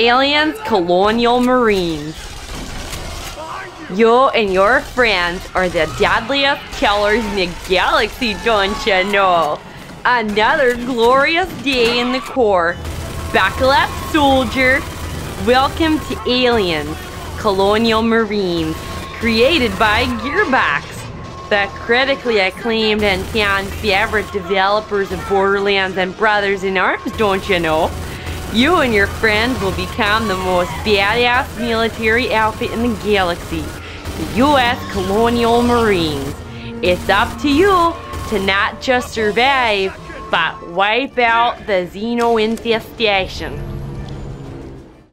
Aliens Colonial Marines. You and your friends are the deadliest killers in the galaxy, don't you know? Another glorious day in the Corps. Buckle up, soldier. Welcome to Aliens, Colonial Marines, created by Gearbox, the critically acclaimed and fan favorite developers of Borderlands and Brothers in Arms, don't you know? You and your friends will become the most badass military outfit in the galaxy, the U.S. Colonial Marines. It's up to you to not just survive, but wipe out the Xeno infestation.